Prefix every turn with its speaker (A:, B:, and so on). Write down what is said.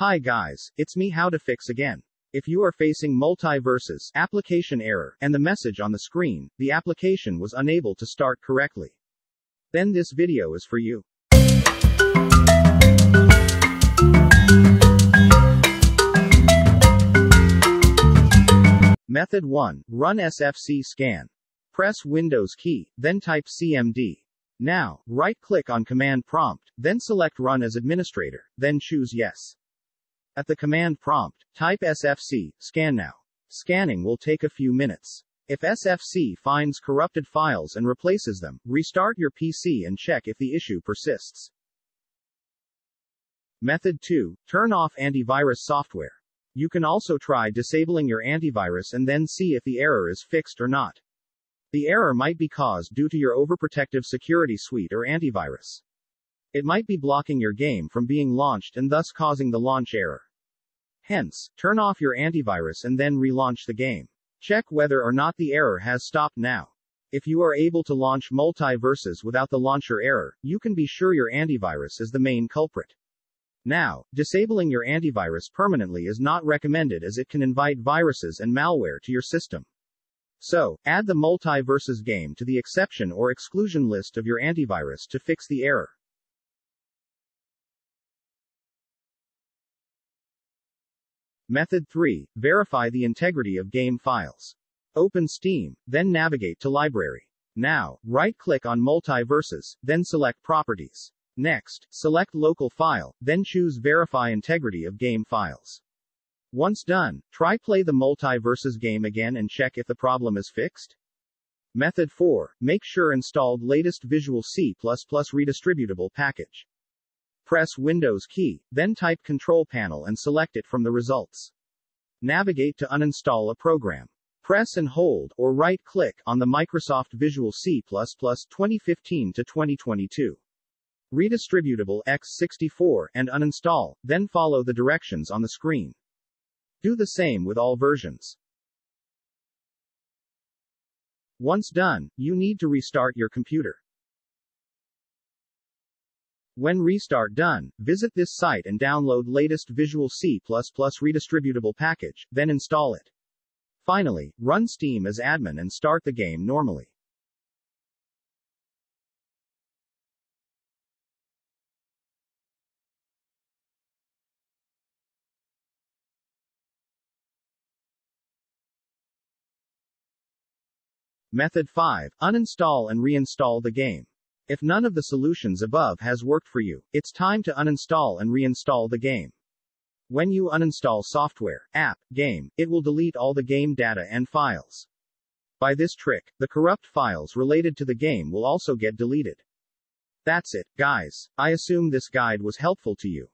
A: Hi guys, it's me how to fix again. If you are facing MultiVersus, application error, and the message on the screen, the application was unable to start correctly. Then this video is for you. Method 1. Run SFC scan. Press Windows key, then type CMD. Now, right-click on Command Prompt, then select Run as Administrator, then choose Yes. At the command prompt, type SFC, scan now. Scanning will take a few minutes. If SFC finds corrupted files and replaces them, restart your PC and check if the issue persists. Method 2. Turn off antivirus software. You can also try disabling your antivirus and then see if the error is fixed or not. The error might be caused due to your overprotective security suite or antivirus. It might be blocking your game from being launched and thus causing the launch error. Hence, turn off your antivirus and then relaunch the game. Check whether or not the error has stopped now. If you are able to launch MultiVersus without the launcher error, you can be sure your antivirus is the main culprit. Now, disabling your antivirus permanently is not recommended as it can invite viruses and malware to your system. So, add the MultiVersus game to the exception or exclusion list of your antivirus to fix the error. Method 3. Verify the integrity of game files. Open Steam, then navigate to Library. Now, right-click on MultiVersus, then select Properties. Next, select Local File, then choose Verify Integrity of Game Files. Once done, try play the MultiVersus game again and check if the problem is fixed. Method 4. Make sure installed latest Visual C++ redistributable package. Press Windows key, then type Control Panel and select it from the results. Navigate to uninstall a program. Press and hold, or right-click, on the Microsoft Visual C++ 2015 to 2022 redistributable x64, and uninstall, then follow the directions on the screen. Do the same with all versions. Once done, you need to restart your computer. When restart done, visit this site and download latest Visual C++ redistributable package, then install it. Finally, run Steam as admin and start the game normally. Method 5. Uninstall and reinstall the game. If none of the solutions above has worked for you, it's time to uninstall and reinstall the game. When you uninstall software, app, game, it will delete all the game data and files. By this trick, the corrupt files related to the game will also get deleted. That's it, guys. I assume this guide was helpful to you.